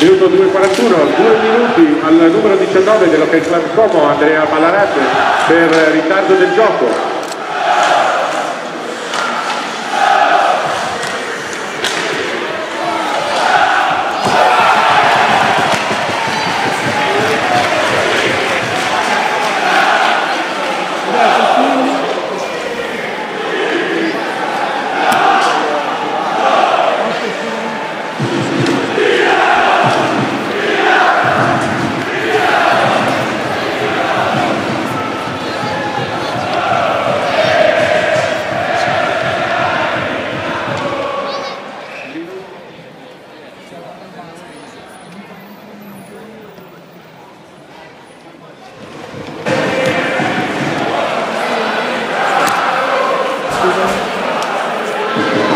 22.41, due minuti al numero 19 dell'Hockey Club Como, Andrea Malarate, per ritardo del gioco.